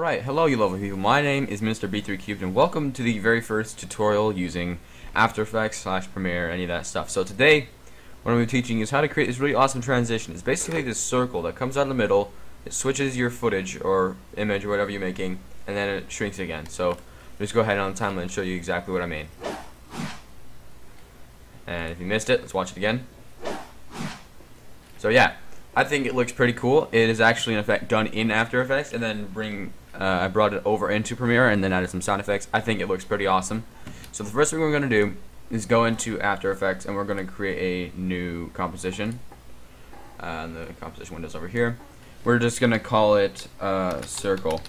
Alright, hello you lovely people, my name is Mr. B3 Cubed and welcome to the very first tutorial using After Effects slash Premiere, any of that stuff. So today, what I'm going to be teaching is how to create this really awesome transition. It's basically this circle that comes out in the middle, it switches your footage or image or whatever you're making, and then it shrinks again. So, just go ahead on the timeline and show you exactly what I mean. And if you missed it, let's watch it again. So yeah, I think it looks pretty cool. It is actually in effect done in After Effects and then bring uh, I brought it over into Premiere and then added some sound effects. I think it looks pretty awesome. So the first thing we're going to do is go into After Effects and we're going to create a new composition. Uh, and the composition window's over here. We're just going to call it uh, Circle.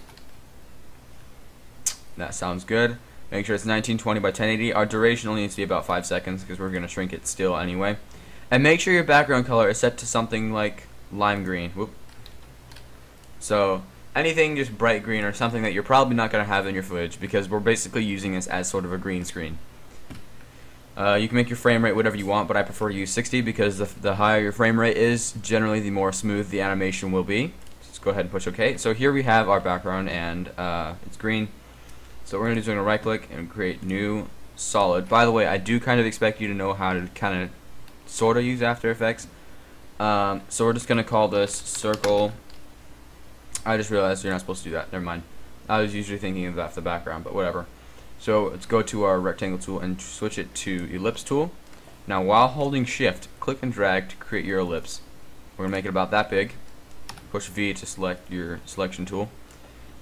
That sounds good. Make sure it's 1920 by 1080. Our duration only needs to be about 5 seconds because we're going to shrink it still anyway. And make sure your background color is set to something like lime green. Whoop. So anything just bright green or something that you're probably not going to have in your footage because we're basically using this as sort of a green screen. Uh, you can make your frame rate whatever you want, but I prefer to use 60 because the, the higher your frame rate is, generally the more smooth the animation will be. Just go ahead and push OK. So here we have our background and uh, it's green. So what we're going to do is we're going to right click and create new solid. By the way, I do kind of expect you to know how to kind of sort of use After Effects. Um, so we're just going to call this circle. I just realized you're not supposed to do that. Never mind. I was usually thinking of that the background, but whatever. So let's go to our rectangle tool and switch it to ellipse tool. Now while holding shift, click and drag to create your ellipse. We're going to make it about that big. Push V to select your selection tool.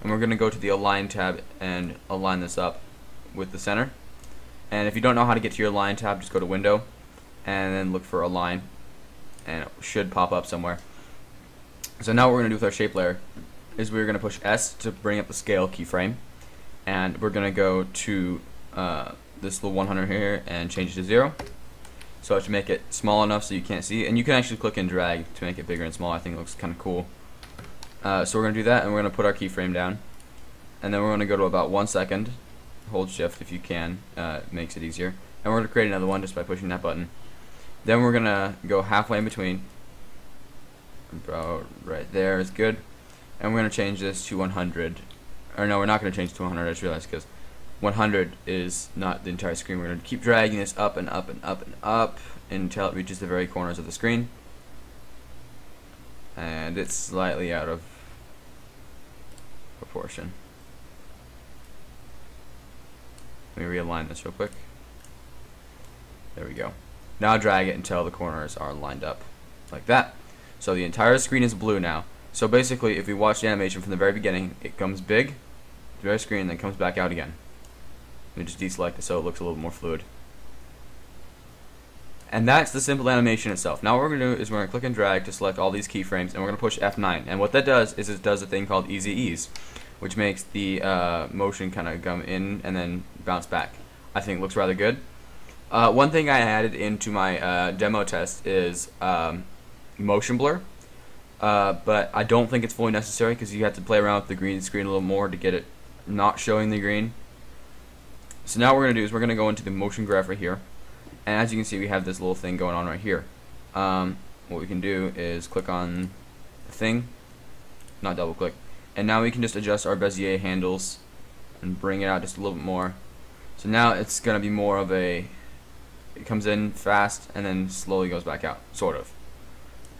And we're going to go to the align tab and align this up with the center. And if you don't know how to get to your align tab, just go to window and then look for align and it should pop up somewhere. So now what we're going to do with our shape layer is we're going to push S to bring up the scale keyframe. And we're going to go to uh, this little 100 here and change it to 0 so I have to make it small enough so you can't see. And you can actually click and drag to make it bigger and small. I think it looks kind of cool. Uh, so we're going to do that and we're going to put our keyframe down. And then we're going to go to about one second hold shift if you can uh, it makes it easier. And we're going to create another one just by pushing that button. Then we're gonna go halfway in between. About right there is good. And we're gonna change this to 100. Or no, we're not gonna change to 100. I just realized because 100 is not the entire screen. We're gonna keep dragging this up and up and up and up until it reaches the very corners of the screen. And it's slightly out of proportion. Let me realign this real quick. There we go. Now drag it until the corners are lined up like that. So the entire screen is blue now. So basically, if we watch the animation from the very beginning, it comes big, the very screen, then comes back out again. We just deselect it so it looks a little more fluid. And that's the simple animation itself. Now what we're going to do is we're going to click and drag to select all these keyframes, and we're going to push F9. And what that does is it does a thing called easy ease, which makes the uh, motion kind of come in and then bounce back. I think it looks rather good. Uh, one thing I added into my uh, demo test is um, motion blur, uh, but I don't think it's fully necessary because you have to play around with the green screen a little more to get it not showing the green. So now what we're going to do is we're going to go into the motion graph right here, and as you can see we have this little thing going on right here. Um, what we can do is click on the thing, not double click, and now we can just adjust our Bezier handles and bring it out just a little bit more. So now it's going to be more of a it comes in fast and then slowly goes back out, sort of.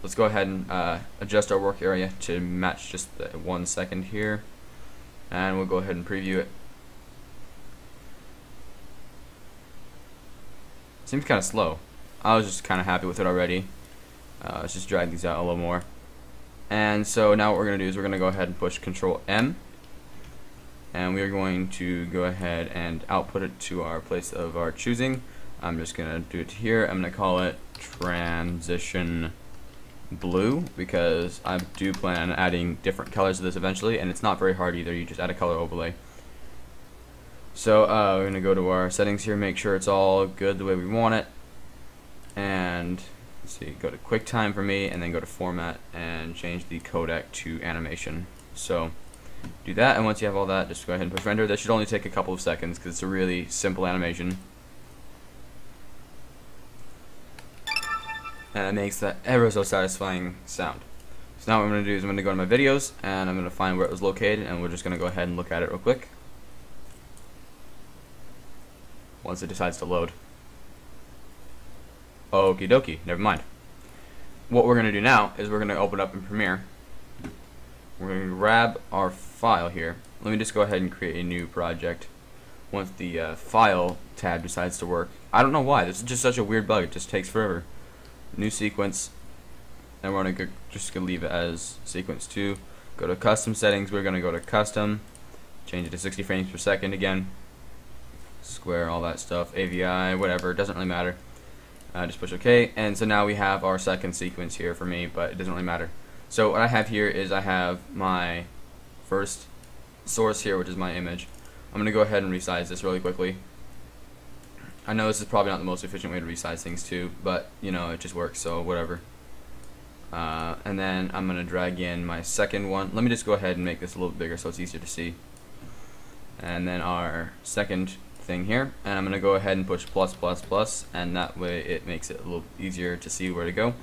Let's go ahead and uh, adjust our work area to match just one second here. And we'll go ahead and preview it. Seems kind of slow. I was just kind of happy with it already. Uh, let's just drag these out a little more. And so now what we're going to do is we're going to go ahead and push Control M. And we are going to go ahead and output it to our place of our choosing. I'm just gonna do it here. I'm gonna call it transition blue because I do plan on adding different colors to this eventually and it's not very hard either. You just add a color overlay. So uh, we're gonna go to our settings here make sure it's all good the way we want it. And see go to QuickTime for me and then go to format and change the codec to animation. So do that and once you have all that just go ahead and push render. That should only take a couple of seconds because it's a really simple animation and it makes that ever so satisfying sound. So now what I'm going to do is I'm going to go to my videos and I'm going to find where it was located and we're just going to go ahead and look at it real quick. Once it decides to load. Okie dokie, never mind. What we're going to do now is we're going to open up in Premiere. We're going to grab our file here. Let me just go ahead and create a new project once the uh, file tab decides to work. I don't know why. This is just such a weird bug. It just takes forever. New sequence. And we're gonna just gonna leave it as sequence two. Go to custom settings. We're gonna go to custom. Change it to 60 frames per second again. Square, all that stuff. AVI, whatever. Doesn't really matter. Uh, just push OK. And so now we have our second sequence here for me, but it doesn't really matter. So what I have here is I have my first source here, which is my image. I'm going to go ahead and resize this really quickly. I know this is probably not the most efficient way to resize things too, but you know, it just works, so whatever. Uh, and then I'm to drag in my second one. Let me just go ahead and make this a little bigger so it's easier to see. And then our second thing here, and I'm to go ahead and push plus plus plus, and that way it makes it a little easier to see where to go.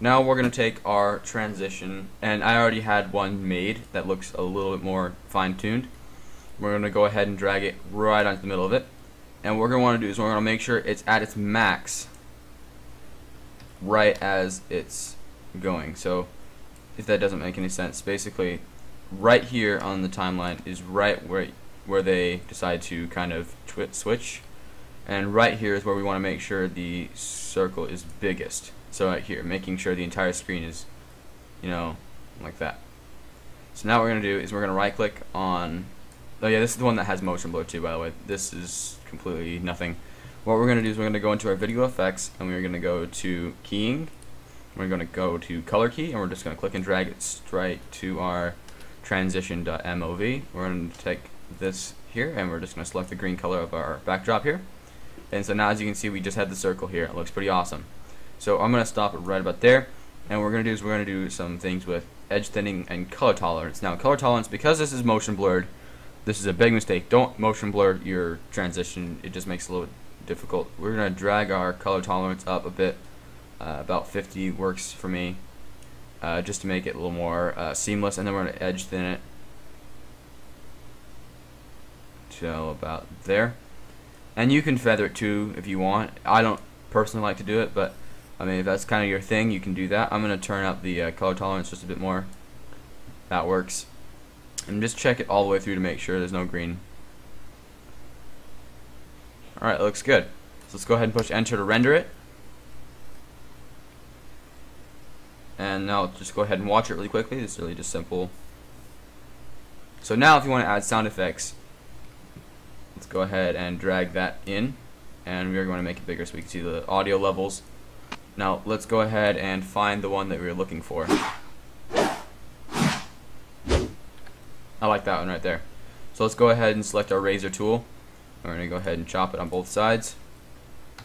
Now we're to take our transition, and I already had one made that looks a little bit more fine-tuned. We're to go ahead and drag it right onto the middle of it. And what we're going to want to do is we're going to make sure it's at its max right as it's going. So if that doesn't make any sense, basically right here on the timeline is right where where they decide to kind of switch. And right here is where we want to make sure the circle is biggest. So right here, making sure the entire screen is, you know, like that. So now what we're going to do is we're going to right click on Oh yeah, this is the one that has motion blur too, by the way. This is completely nothing. What we're going to do is we're going to go into our video effects, and we're going to go to keying. We're going to go to color key, and we're just going to click and drag it straight to our transition.mov. We're going to take this here, and we're just going to select the green color of our backdrop here. And so now as you can see, we just had the circle here. It looks pretty awesome. So I'm going to stop right about there. And what we're going to do is we're going to do some things with edge thinning and color tolerance. Now color tolerance, because this is motion blurred, this is a big mistake. Don't motion blur your transition. It just makes it a little difficult. We're going to drag our color tolerance up a bit. Uh, about 50 works for me. Uh, just to make it a little more uh, seamless. And then we're going to edge thin it. To about there. And you can feather it too if you want. I don't personally like to do it, but I mean if that's kind of your thing, you can do that. I'm going to turn up the uh, color tolerance just a bit more. That works and just check it all the way through to make sure there's no green. Alright, looks good. So let's go ahead and push enter to render it. And now just go ahead and watch it really quickly. It's really just simple. So now if you want to add sound effects, let's go ahead and drag that in. And we are going to make it bigger so we can see the audio levels. Now let's go ahead and find the one that we are looking for. I like that one right there. So let's go ahead and select our razor tool. We're going to go ahead and chop it on both sides.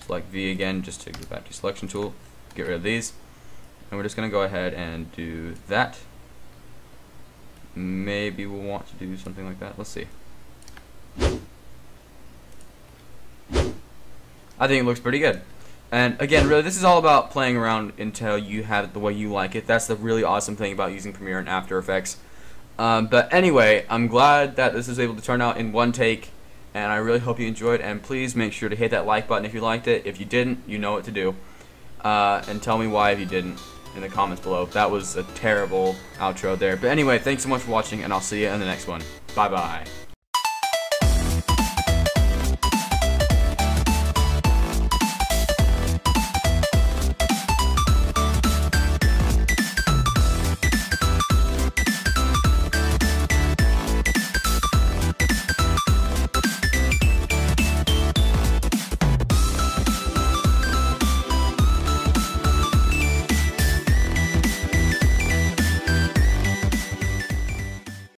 Select V again just to get back to selection tool. Get rid of these. And we're just going to go ahead and do that. Maybe we'll want to do something like that. Let's see. I think it looks pretty good. And again, really, this is all about playing around until you have it the way you like it. That's the really awesome thing about using Premiere and After Effects. Um, but anyway, I'm glad that this is able to turn out in one take, and I really hope you enjoyed. And please make sure to hit that like button if you liked it. If you didn't, you know what to do. Uh, and tell me why if you didn't in the comments below. That was a terrible outro there. But anyway, thanks so much for watching, and I'll see you in the next one. Bye-bye.